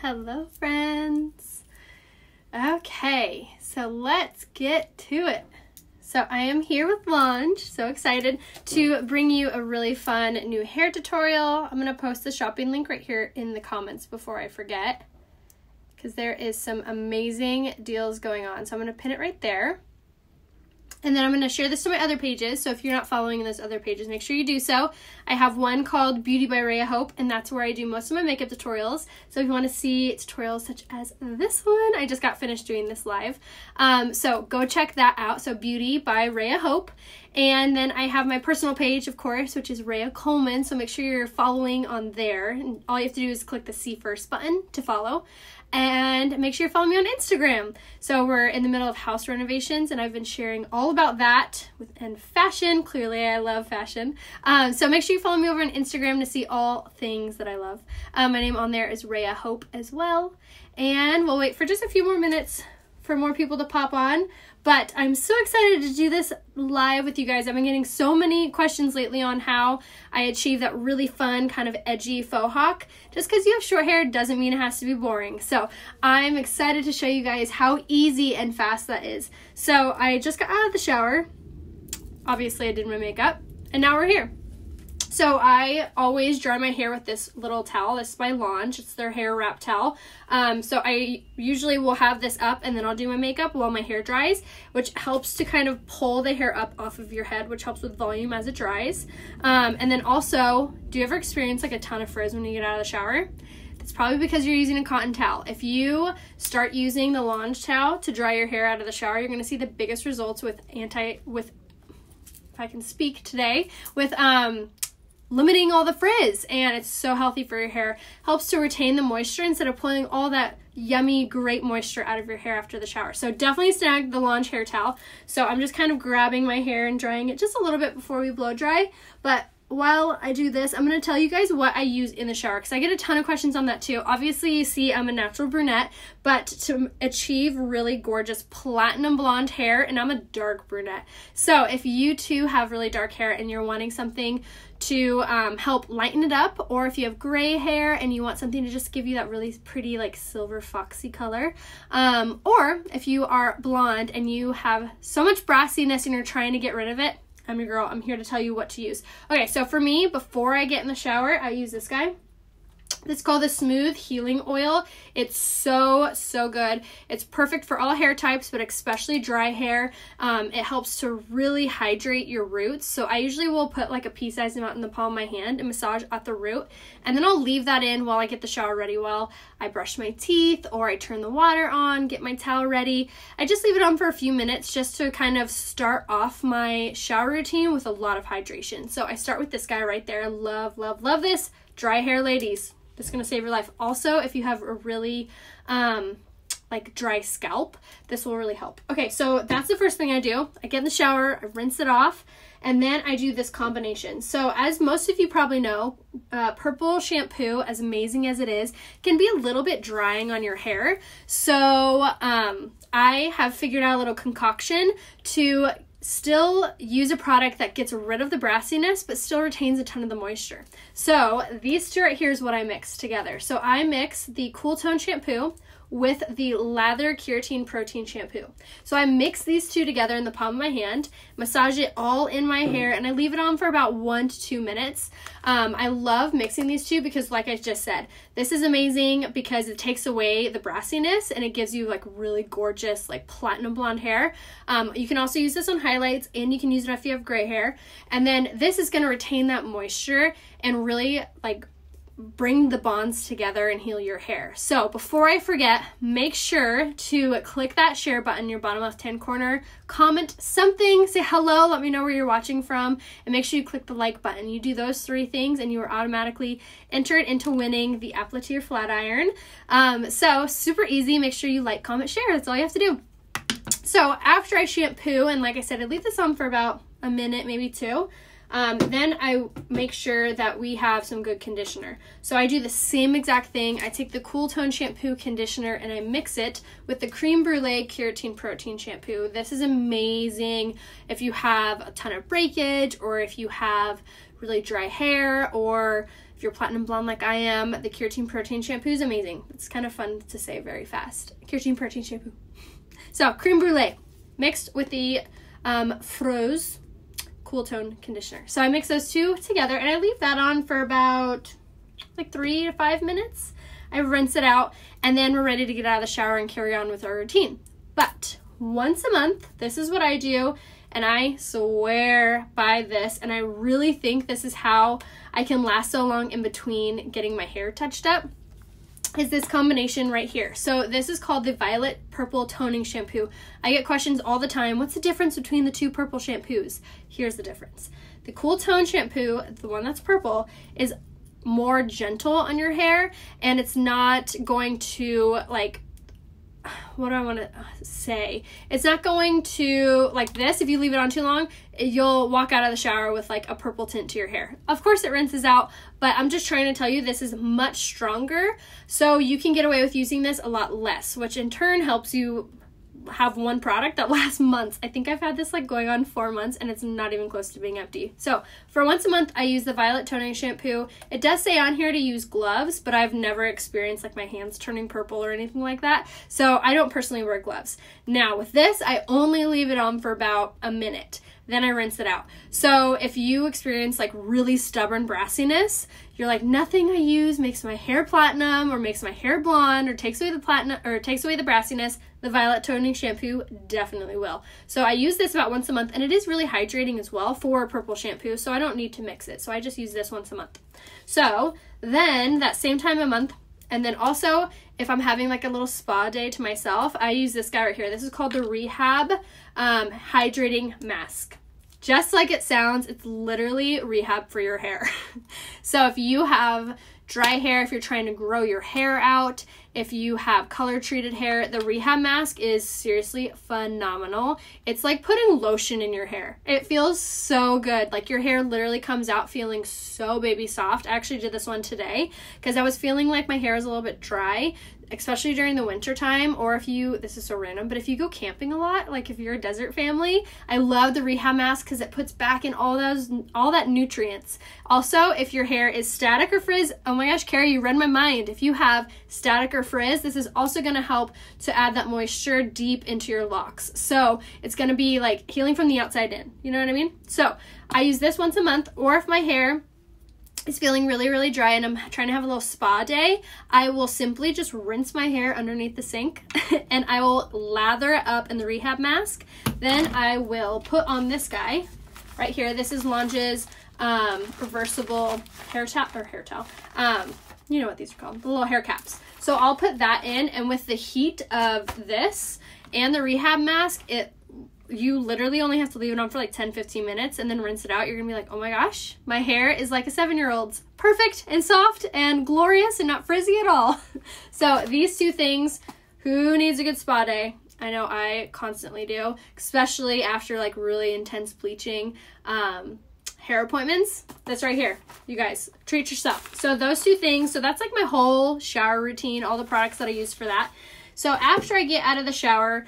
Hello, friends. Okay, so let's get to it. So I am here with Lange, so excited to bring you a really fun new hair tutorial. I'm going to post the shopping link right here in the comments before I forget because there is some amazing deals going on. So I'm going to pin it right there. And then I'm going to share this to my other pages. So if you're not following those other pages, make sure you do so. I have one called Beauty by Raya Hope, and that's where I do most of my makeup tutorials. So if you want to see tutorials such as this one, I just got finished doing this live. Um, so go check that out. So Beauty by Raya Hope. And then I have my personal page, of course, which is Raya Coleman. So make sure you're following on there. And all you have to do is click the see first button to follow and make sure you follow me on Instagram. So we're in the middle of house renovations, and I've been sharing all about that with, and fashion. Clearly, I love fashion. Um, so make sure you follow me over on Instagram to see all things that I love. Um, my name on there is Raya Hope as well. And we'll wait for just a few more minutes for more people to pop on. But I'm so excited to do this live with you guys. I've been getting so many questions lately on how I achieve that really fun, kind of edgy faux hawk. Just because you have short hair doesn't mean it has to be boring. So I'm excited to show you guys how easy and fast that is. So I just got out of the shower. Obviously, I did my makeup. And now we're here. So I always dry my hair with this little towel. This is by Lange. It's their hair wrap towel. Um, so I usually will have this up and then I'll do my makeup while my hair dries, which helps to kind of pull the hair up off of your head, which helps with volume as it dries. Um, and then also, do you ever experience like a ton of frizz when you get out of the shower? It's probably because you're using a cotton towel. If you start using the Lange towel to dry your hair out of the shower, you're going to see the biggest results with anti with if I can speak today with um limiting all the frizz and it's so healthy for your hair helps to retain the moisture instead of pulling all that yummy great moisture out of your hair after the shower so definitely snag the Lange hair towel so i'm just kind of grabbing my hair and drying it just a little bit before we blow dry but while I do this, I'm going to tell you guys what I use in the shower because I get a ton of questions on that too. Obviously, you see I'm a natural brunette, but to achieve really gorgeous platinum blonde hair, and I'm a dark brunette. So if you too have really dark hair and you're wanting something to um, help lighten it up, or if you have gray hair and you want something to just give you that really pretty, like silver foxy color, um, or if you are blonde and you have so much brassiness and you're trying to get rid of it, I'm your girl. I'm here to tell you what to use. Okay, so for me, before I get in the shower, I use this guy. It's called the Smooth Healing Oil. It's so, so good. It's perfect for all hair types, but especially dry hair. Um, it helps to really hydrate your roots. So I usually will put like a pea-sized amount in the palm of my hand and massage at the root. And then I'll leave that in while I get the shower ready while I brush my teeth or I turn the water on, get my towel ready. I just leave it on for a few minutes just to kind of start off my shower routine with a lot of hydration. So I start with this guy right there. Love, love, love this. Dry hair ladies this is going to save your life. Also, if you have a really um, like dry scalp, this will really help. Okay, so that's the first thing I do. I get in the shower, I rinse it off, and then I do this combination. So as most of you probably know, uh, purple shampoo, as amazing as it is, can be a little bit drying on your hair. So um, I have figured out a little concoction to still use a product that gets rid of the brassiness but still retains a ton of the moisture. So these two right here is what I mix together. So I mix the Cool Tone shampoo with the Lather Keratin Protein Shampoo. So I mix these two together in the palm of my hand, massage it all in my hair, and I leave it on for about one to two minutes. Um, I love mixing these two because, like I just said, this is amazing because it takes away the brassiness and it gives you like really gorgeous, like platinum blonde hair. Um, you can also use this on highlights and you can use it if you have gray hair. And then this is going to retain that moisture and really like bring the bonds together and heal your hair. So before I forget, make sure to click that share button in your bottom left hand corner, comment something, say hello, let me know where you're watching from, and make sure you click the like button. You do those three things and you are automatically entered into winning the Aplatir Flat Iron. Um, so super easy, make sure you like, comment, share, that's all you have to do. So after I shampoo, and like I said, I leave this on for about a minute, maybe two, um, then I make sure that we have some good conditioner. So I do the same exact thing. I take the Cool Tone Shampoo conditioner and I mix it with the Cream Brulee Keratin Protein Shampoo. This is amazing if you have a ton of breakage or if you have really dry hair or If you're platinum blonde like I am, the Keratin Protein Shampoo is amazing. It's kind of fun to say very fast. Keratin Protein Shampoo. So, Cream brulee mixed with the um, Froze Cool Tone Conditioner. So I mix those two together and I leave that on for about like three to five minutes. I rinse it out and then we're ready to get out of the shower and carry on with our routine. But once a month, this is what I do and I swear by this and I really think this is how I can last so long in between getting my hair touched up is this combination right here. So this is called the Violet Purple Toning Shampoo. I get questions all the time, what's the difference between the two purple shampoos? Here's the difference. The Cool Tone shampoo, the one that's purple, is more gentle on your hair and it's not going to like what do I want to say? It's not going to, like this, if you leave it on too long, you'll walk out of the shower with like a purple tint to your hair. Of course, it rinses out, but I'm just trying to tell you this is much stronger. So you can get away with using this a lot less, which in turn helps you have one product that lasts months. I think I've had this like going on four months and it's not even close to being empty. So for once a month, I use the Violet Toning Shampoo. It does say on here to use gloves, but I've never experienced like my hands turning purple or anything like that. So I don't personally wear gloves. Now with this, I only leave it on for about a minute then I rinse it out. So if you experience like really stubborn brassiness, you're like nothing I use makes my hair platinum or makes my hair blonde or takes away the platinum or takes away the brassiness, the Violet Toning Shampoo definitely will. So I use this about once a month and it is really hydrating as well for purple shampoo, so I don't need to mix it. So I just use this once a month. So then that same time a month, and then also, if I'm having like a little spa day to myself, I use this guy right here. This is called the Rehab um, Hydrating Mask. Just like it sounds, it's literally rehab for your hair. so if you have dry hair, if you're trying to grow your hair out, if you have color treated hair, the rehab mask is seriously phenomenal. It's like putting lotion in your hair. It feels so good. Like your hair literally comes out feeling so baby soft. I actually did this one today because I was feeling like my hair is a little bit dry especially during the winter time or if you this is so random but if you go camping a lot like if you're a desert family i love the rehab mask because it puts back in all those all that nutrients. Also if your hair is static or frizz oh my gosh carrie you read my mind. If you have static or frizz this is also going to help to add that moisture deep into your locks. So it's going to be like healing from the outside in. You know what i mean? So i use this once a month or if my hair is feeling really, really dry and I'm trying to have a little spa day, I will simply just rinse my hair underneath the sink and I will lather it up in the rehab mask. Then I will put on this guy right here. This is Lange's um, reversible hair towel or hair towel. Um, you know what these are called, the little hair caps. So I'll put that in and with the heat of this and the rehab mask, it you literally only have to leave it on for like 10 15 minutes and then rinse it out you're gonna be like oh my gosh my hair is like a seven year old's perfect and soft and glorious and not frizzy at all. So these two things who needs a good spa day? I know i constantly do especially after like really intense bleaching um, hair appointments. That's right here you guys treat yourself. So those two things so that's like my whole shower routine all the products that i use for that. So after i get out of the shower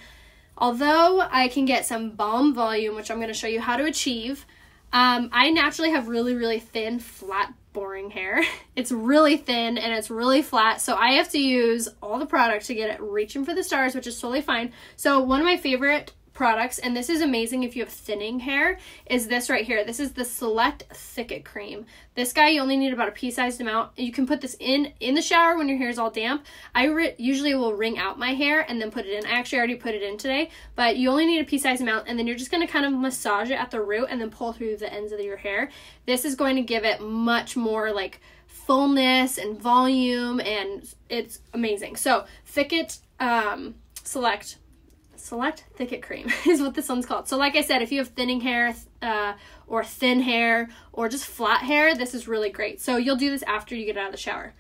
Although I can get some balm volume, which I'm going to show you how to achieve, um, I naturally have really, really thin, flat, boring hair. It's really thin and it's really flat, so I have to use all the product to get it reaching for the stars, which is totally fine. So one of my favorite products, and this is amazing if you have thinning hair, is this right here. This is the Select Thicket Cream. This guy, you only need about a pea-sized amount. You can put this in in the shower when your hair is all damp. I usually will wring out my hair and then put it in. I actually already put it in today, but you only need a pea-sized amount, and then you're just going to kind of massage it at the root and then pull through the ends of your hair. This is going to give it much more like fullness and volume, and it's amazing. So, Thicket um, Select Select Thicket Cream is what this one's called. So like I said, if you have thinning hair uh, or thin hair or just flat hair, this is really great. So you'll do this after you get out of the shower.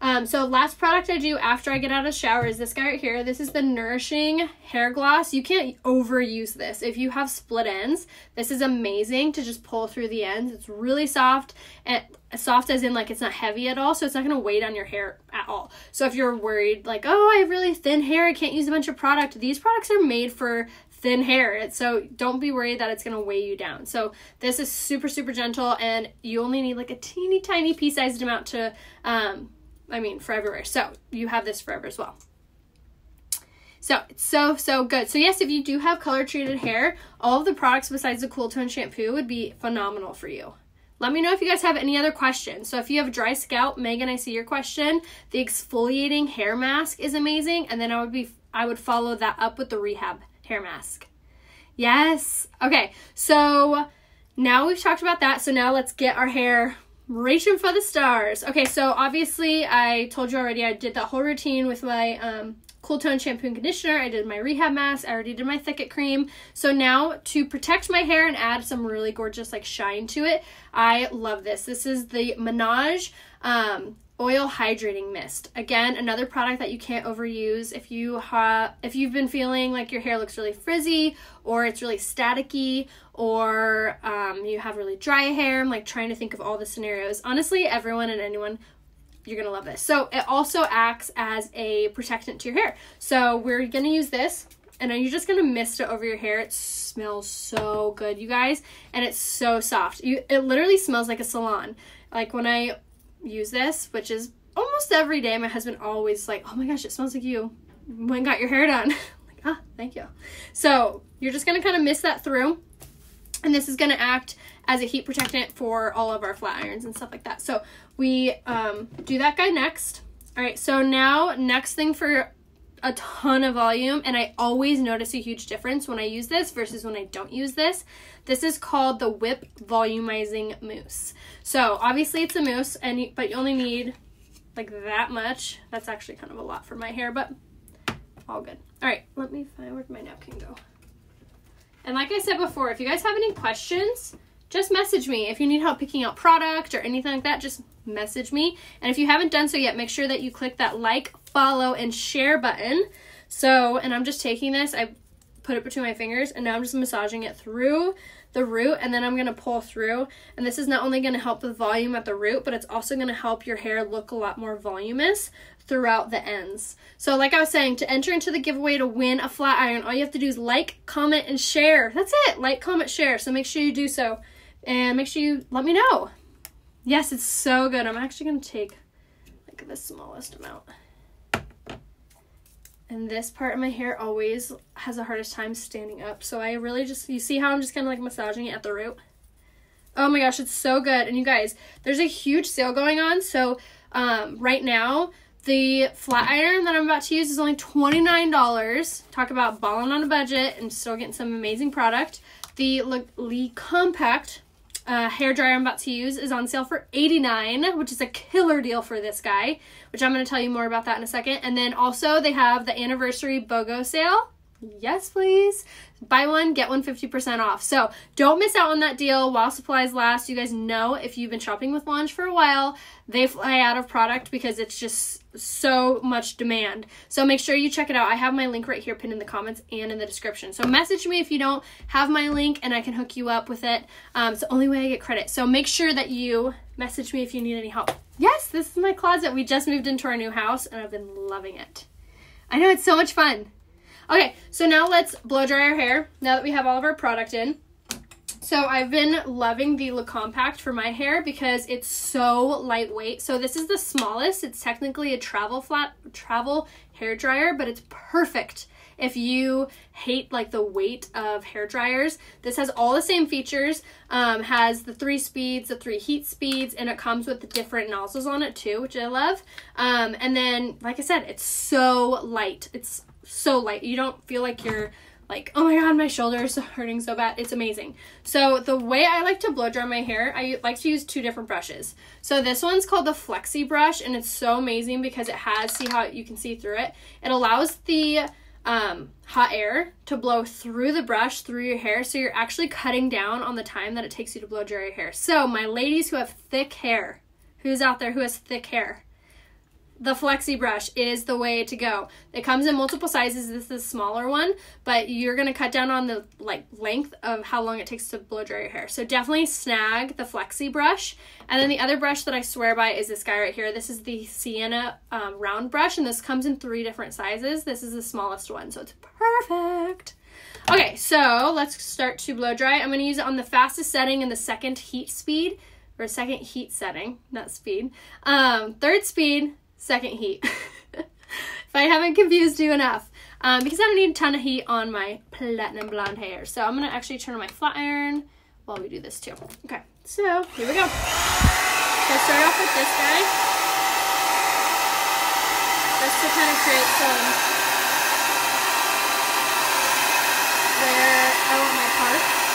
Um, so last product I do after I get out of shower is this guy right here. This is the Nourishing Hair Gloss. You can't overuse this. If you have split ends, this is amazing to just pull through the ends. It's really soft and soft as in like it's not heavy at all, so it's not gonna weight on your hair at all. So if you're worried like, oh, I have really thin hair, I can't use a bunch of product, these products are made for thin hair. So don't be worried that it's going to weigh you down. So this is super, super gentle and you only need like a teeny tiny pea sized amount to, um, I mean, for everywhere. So you have this forever as well. So it's so, so good. So yes, if you do have color treated hair, all of the products besides the Cool Tone shampoo would be phenomenal for you. Let me know if you guys have any other questions. So if you have dry scalp, Megan, I see your question. The exfoliating hair mask is amazing, and then I would be I would follow that up with the rehab hair mask. Yes. Okay. So now we've talked about that. So now let's get our hair reaching for the stars. Okay, so obviously I told you already I did that whole routine with my um, Cool Tone shampoo and conditioner. I did my rehab mask. I already did my Thicket cream. So now to protect my hair and add some really gorgeous like shine to it, I love this. This is the Menage um, oil hydrating mist again another product that you can't overuse if you have if you've been feeling like your hair looks really frizzy or it's really staticky or um, you have really dry hair i'm like trying to think of all the scenarios honestly everyone and anyone you're gonna love this. So it also acts as a protectant to your hair. So we're gonna use this and you're just gonna mist it over your hair. It smells so good, you guys, and it's so soft. You, it literally smells like a salon. Like when I use this, which is almost every day, my husband always like, "Oh my gosh, it smells like you when got your hair done." like, ah, thank you. So you're just gonna kind of mist that through, and this is gonna act as a heat protectant for all of our flat irons and stuff like that. So we um, do that guy next. All right, so now next thing for a ton of volume and I always notice a huge difference when I use this versus when I don't use this. This is called the Whip Volumizing Mousse. So obviously it's a mousse and you, but you only need like that much. That's actually kind of a lot for my hair, but all good. All right, let me find where my napkin go. And like I said before, if you guys have any questions, just message me. If you need help picking out product or anything like that, just message me. And if you haven't done so yet, make sure that you click that like, follow, and share button. So, and I'm just taking this, I put it between my fingers, and now I'm just massaging it through the root, and then I'm going to pull through. And this is not only going to help the volume at the root, but it's also going to help your hair look a lot more voluminous throughout the ends. So like I was saying, to enter into the giveaway to win a flat iron, all you have to do is like, comment, and share. That's it. Like, comment, share. So make sure you do so. And make sure you let me know. Yes, it's so good. I'm actually going to take like the smallest amount. And this part of my hair always has the hardest time standing up. So I really just, you see how I'm just kind of like massaging it at the root? Oh my gosh, it's so good. And you guys, there's a huge sale going on. So um, right now, the flat iron that I'm about to use is only $29. Talk about balling on a budget and still getting some amazing product. The Le Compact uh, hair dryer I'm about to use is on sale for 89 which is a killer deal for this guy, which I'm going to tell you more about that in a second. And then also they have the anniversary BOGO sale. Yes, please. Buy one, get one 50% off. So don't miss out on that deal while supplies last. You guys know if you've been shopping with Lange for a while, they fly out of product because it's just so much demand. So make sure you check it out. I have my link right here pinned in the comments and in the description. So message me if you don't have my link and I can hook you up with it. Um, it's the only way I get credit. So make sure that you message me if you need any help. Yes, this is my closet. We just moved into our new house and I've been loving it. I know it's so much fun. Okay, so now let's blow dry our hair now that we have all of our product in. So I've been loving the Le Compact for my hair because it's so lightweight. So this is the smallest. It's technically a travel flat travel hair dryer, but it's perfect if you hate like the weight of hair dryers. This has all the same features, um, has the three speeds, the three heat speeds, and it comes with the different nozzles on it too, which I love. Um, and then, like I said, it's so light. It's so light. You don't feel like you're like, oh my god, my shoulders are hurting so bad. It's amazing. So the way I like to blow dry my hair, I like to use two different brushes. So this one's called the Flexi brush, and it's so amazing because it has, see how you can see through it? It allows the um, hot air to blow through the brush, through your hair, so you're actually cutting down on the time that it takes you to blow dry your hair. So my ladies who have thick hair, who's out there who has thick hair? The flexi brush is the way to go. It comes in multiple sizes. This is the smaller one, but you're going to cut down on the like length of how long it takes to blow dry your hair. So definitely snag the flexi brush. And then the other brush that I swear by is this guy right here. This is the Sienna um, round brush, and this comes in three different sizes. This is the smallest one, so it's perfect. Okay, so let's start to blow dry. I'm going to use it on the fastest setting and the second heat speed, or second heat setting, not speed. Um, third speed, second heat. if I haven't confused you enough. Um, because I don't need a ton of heat on my platinum blonde hair. So I'm going to actually turn on my flat iron while we do this too. Okay, so here we go. So start off with this guy. Just to kind of create some where I want my part.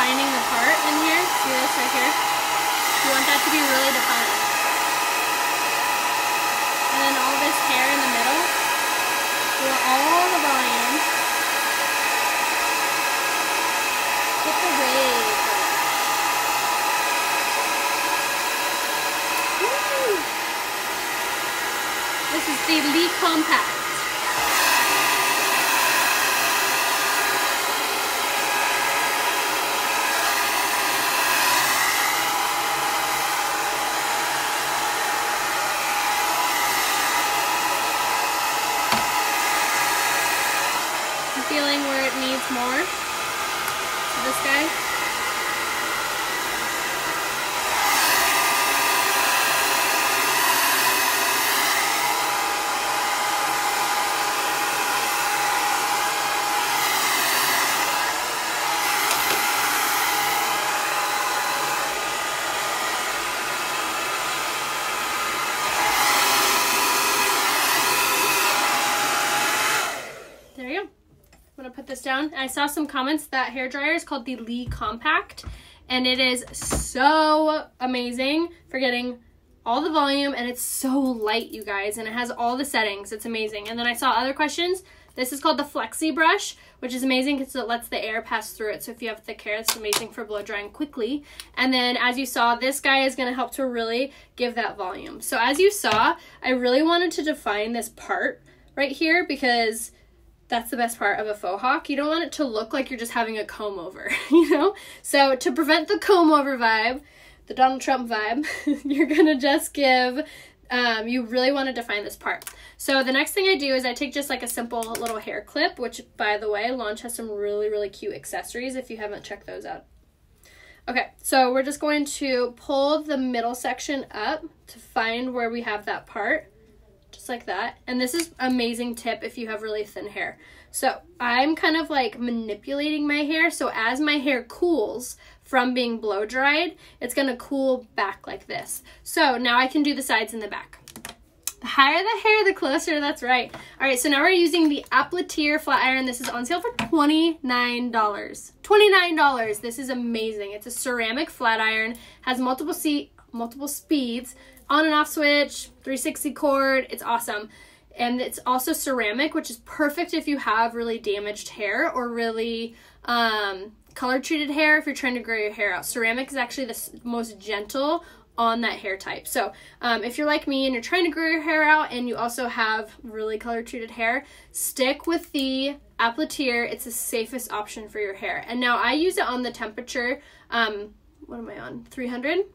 Defining the part in here. See this right here? You want that to be really defined. And then all this hair in the middle, you want all the volume. Get the wave. This is the Le Compact. feeling where it needs more. So this guy. this down. I saw some comments that hair dryer is called the Le Compact and it is so amazing for getting all the volume and it's so light you guys and it has all the settings. It's amazing. And then i saw other questions. This is called the flexi brush which is amazing because it lets the air pass through it. So if you have thick hair it's amazing for blow drying quickly. And then as you saw this guy is going to help to really give that volume. So as you saw i really wanted to define this part right here because that's the best part of a faux hawk. You don't want it to look like you're just having a comb over, you know? So to prevent the comb over vibe, the Donald Trump vibe, you're gonna just give, um, you really wanna define this part. So the next thing I do is I take just like a simple little hair clip, which by the way, Lange has some really, really cute accessories if you haven't checked those out. Okay, so we're just going to pull the middle section up to find where we have that part like that. And this is amazing tip if you have really thin hair. So I'm kind of like manipulating my hair. So as my hair cools from being blow dried, it's gonna cool back like this. So now I can do the sides and the back. The higher the hair, the closer, that's right. All right, so now we're using the Aplatir flat iron. This is on sale for $29. $29, this is amazing. It's a ceramic flat iron, has multiple seat, multiple speeds, on and off switch, 360 cord. It's awesome. And it's also ceramic, which is perfect if you have really damaged hair or really um, color treated hair if you're trying to grow your hair out. Ceramic is actually the most gentle on that hair type. So um, if you're like me and you're trying to grow your hair out and you also have really color treated hair, stick with the Aplatir. It's the safest option for your hair. And now I use it on the temperature, um, what am I on, 300?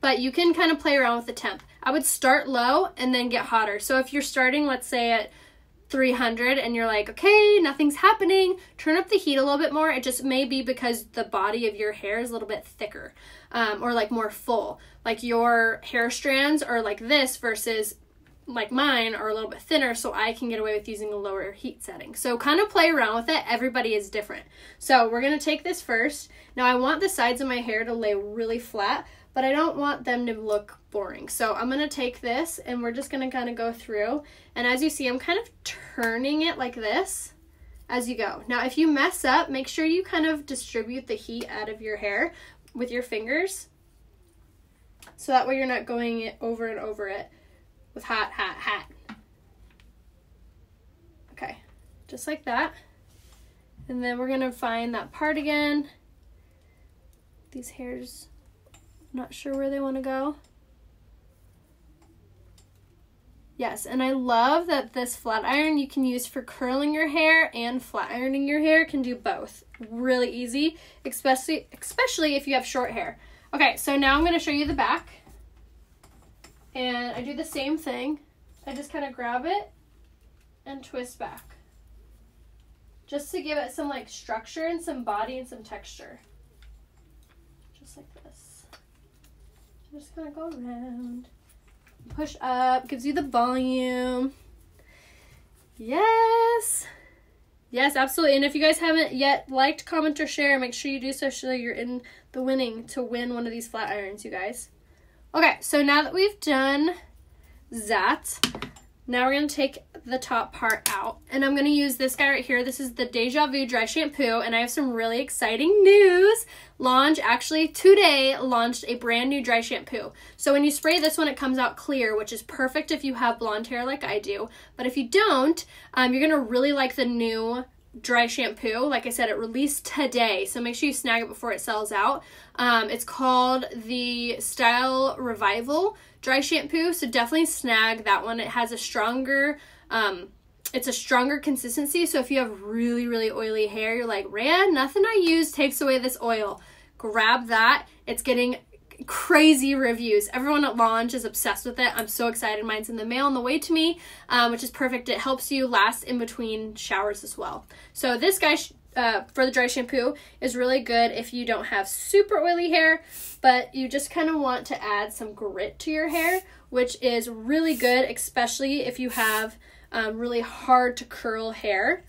But you can kind of play around with the temp. I would start low and then get hotter. So if you're starting, let's say at 300 and you're like, okay, nothing's happening, turn up the heat a little bit more. It just may be because the body of your hair is a little bit thicker um, or like more full. Like your hair strands are like this versus like mine are a little bit thinner so I can get away with using a lower heat setting. So kind of play around with it. Everybody is different. So we're going to take this first. Now I want the sides of my hair to lay really flat, but I don't want them to look boring. So I'm going to take this and we're just going to kind of go through. And as you see, I'm kind of turning it like this as you go. Now if you mess up, make sure you kind of distribute the heat out of your hair with your fingers. So that way you're not going it over and over it with hot, hot, hot. Okay, just like that. And then we're gonna find that part again. These hairs, not sure where they wanna go. Yes, and I love that this flat iron you can use for curling your hair and flat ironing your hair can do both. Really easy, especially especially if you have short hair. Okay, so now I'm going to show you the back. And I do the same thing. I just kind of grab it and twist back. Just to give it some like structure and some body and some texture. Just like this. Just kind of go around. Push up, gives you the volume. Yes. Yes, absolutely. And if you guys haven't yet liked, comment, or share, make sure you do so so you're in the winning to win one of these flat irons, you guys. Okay, so now that we've done that, now we're going to take the top part out. And I'm going to use this guy right here. This is the Deja Vu Dry Shampoo. And I have some really exciting news. Lange actually today launched a brand new dry shampoo. So when you spray this one, it comes out clear, which is perfect if you have blonde hair like I do. But if you don't, um, you're going to really like the new dry shampoo. Like I said, it released today, so make sure you snag it before it sells out. Um, it's called the Style Revival Dry Shampoo, so definitely snag that one. It has a stronger, um, it's a stronger consistency. So if you have really, really oily hair, you're like, Rand, nothing I use takes away this oil. Grab that. It's getting crazy reviews. Everyone at Lange is obsessed with it. I'm so excited. Mine's in the mail on the way to me, um, which is perfect. It helps you last in between showers as well. So this guy uh, for the dry shampoo is really good if you don't have super oily hair, but you just kind of want to add some grit to your hair, which is really good, especially if you have um, really hard to curl hair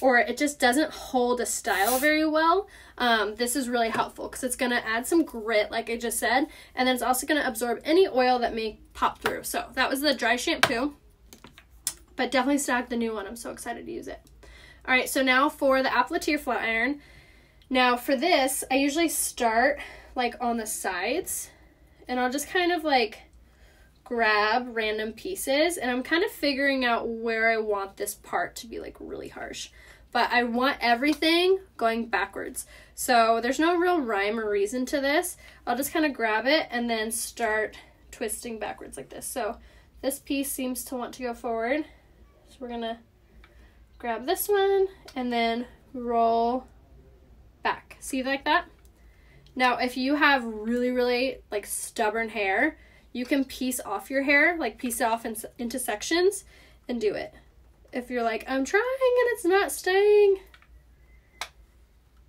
or it just doesn't hold a style very well, um, this is really helpful because it's going to add some grit, like I just said, and then it's also going to absorb any oil that may pop through. So that was the dry shampoo, but definitely stock the new one. I'm so excited to use it. All right, so now for the Aplatir flat iron. Now for this, I usually start like on the sides, and I'll just kind of like grab random pieces and I'm kind of figuring out where I want this part to be like really harsh but I want everything going backwards. So there's no real rhyme or reason to this. I'll just kind of grab it and then start twisting backwards like this. So this piece seems to want to go forward. So we're gonna grab this one and then roll back. See like that? Now, if you have really, really like stubborn hair, you can piece off your hair, like piece it off in, into sections and do it if you're like, I'm trying and it's not staying.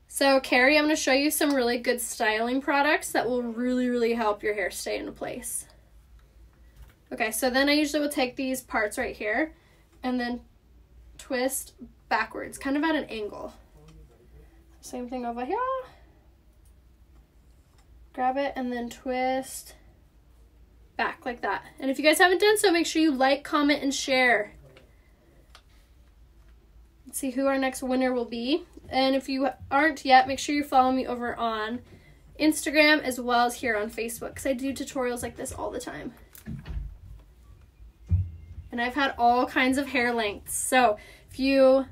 So, Carrie, I'm going to show you some really good styling products that will really, really help your hair stay in place. Okay, so then I usually will take these parts right here and then twist backwards, kind of at an angle. Same thing over here. Grab it and then twist back like that. And if you guys haven't done so, make sure you like, comment, and share Let's see who our next winner will be. And if you aren't yet, make sure you follow me over on Instagram as well as here on Facebook because I do tutorials like this all the time. And I've had all kinds of hair lengths. So if you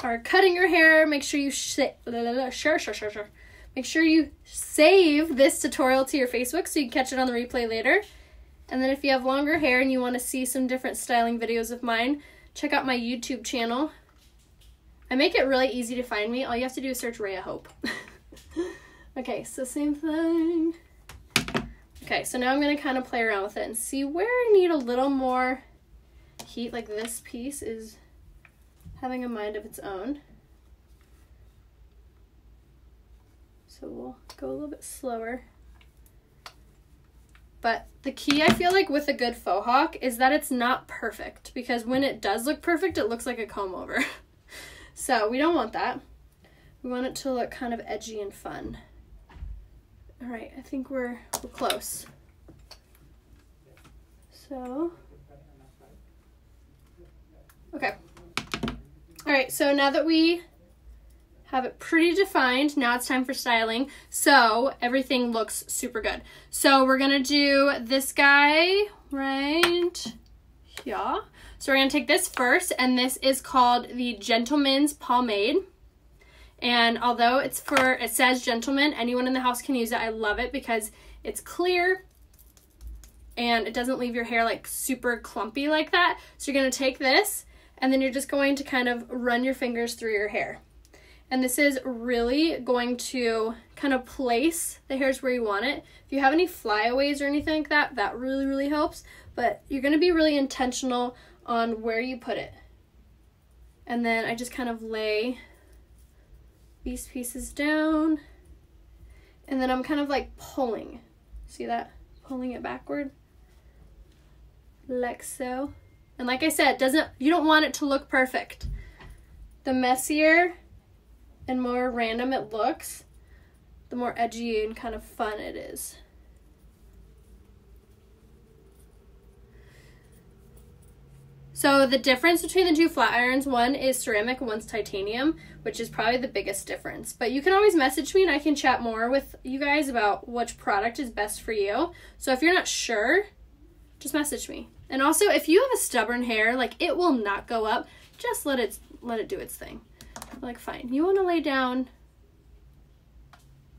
are cutting your hair, make sure you sh- sure, sure, sure, sure. Make sure you save this tutorial to your Facebook so you can catch it on the replay later. And then if you have longer hair and you want to see some different styling videos of mine, check out my YouTube channel. I make it really easy to find me. All you have to do is search Raya Hope. okay, so same thing. Okay, so now I'm going to kind of play around with it and see where I need a little more heat. Like this piece is having a mind of its own. So we'll go a little bit slower. But the key I feel like with a good faux hawk is that it's not perfect because when it does look perfect, it looks like a comb over. so we don't want that. We want it to look kind of edgy and fun. All right, I think we're, we're close. So, okay. All right, so now that we have it pretty defined. Now it's time for styling. So everything looks super good. So we're gonna do this guy right here. So we're gonna take this first and this is called the Gentleman's Pomade. And although it's for, it says gentleman, anyone in the house can use it. I love it because it's clear and it doesn't leave your hair like super clumpy like that. So you're gonna take this and then you're just going to kind of run your fingers through your hair. And this is really going to kind of place the hairs where you want it. If you have any flyaways or anything like that, that really, really helps. But you're going to be really intentional on where you put it. And then I just kind of lay these pieces down. And then I'm kind of like pulling. See that? Pulling it backward. Like so. And like I said, doesn't you don't want it to look perfect. The messier and more random it looks, the more edgy and kind of fun it is. So the difference between the two flat irons, one is ceramic one's titanium, which is probably the biggest difference. But you can always message me and I can chat more with you guys about which product is best for you. So if you're not sure, just message me. And also if you have a stubborn hair, like it will not go up, just let it let it do its thing. Like, fine. You want to lay down?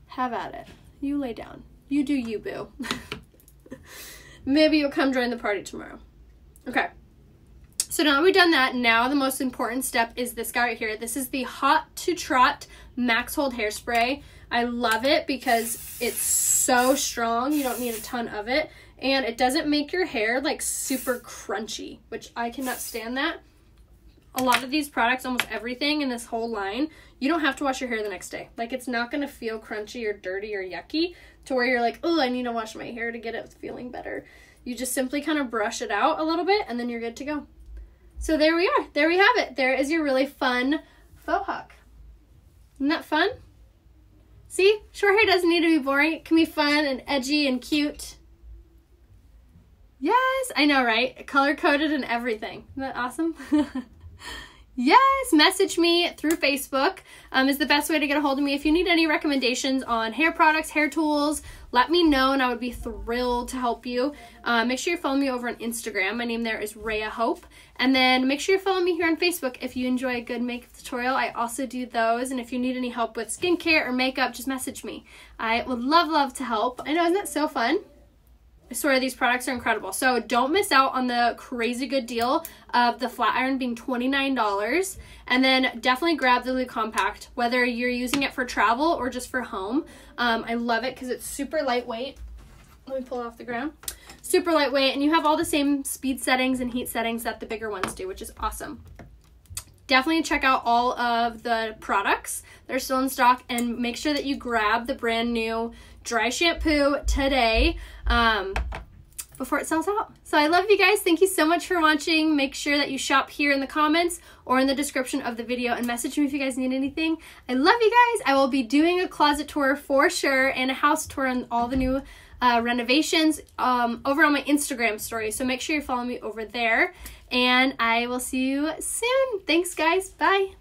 Have at it. You lay down. You do you, boo. Maybe you'll come join the party tomorrow. Okay. So now we've done that, now the most important step is this guy right here. This is the Hot to Trot Max Hold Hairspray. I love it because it's so strong. You don't need a ton of it. And it doesn't make your hair like super crunchy, which I cannot stand that a lot of these products, almost everything in this whole line, you don't have to wash your hair the next day. Like it's not going to feel crunchy or dirty or yucky to where you're like, oh, I need to wash my hair to get it feeling better. You just simply kind of brush it out a little bit and then you're good to go. So there we are. There we have it. There is your really fun faux hawk. Isn't that fun? See, short hair doesn't need to be boring. It can be fun and edgy and cute. Yes, I know, right? Color coded and everything. Isn't that awesome? Yes, message me through Facebook um, is the best way to get a hold of me. If you need any recommendations on hair products, hair tools, let me know and I would be thrilled to help you. Uh, make sure you follow me over on Instagram. My name there is Raya Hope. And then make sure you follow me here on Facebook if you enjoy a good makeup tutorial. I also do those. And if you need any help with skincare or makeup, just message me. I would love, love to help. I know, isn't that so fun? I swear these products are incredible. So don't miss out on the crazy good deal of the flat iron being $29. And then definitely grab the Le Compact, whether you're using it for travel or just for home. Um, I love it because it's super lightweight. Let me pull it off the ground. Super lightweight, and you have all the same speed settings and heat settings that the bigger ones do, which is awesome. Definitely check out all of the products that are still in stock and make sure that you grab the brand new dry shampoo today um, before it sells out. So I love you guys. Thank you so much for watching. Make sure that you shop here in the comments or in the description of the video and message me if you guys need anything. I love you guys. I will be doing a closet tour for sure and a house tour on all the new uh, renovations um, over on my Instagram story. So make sure you follow me over there. And I will see you soon. Thanks, guys. Bye.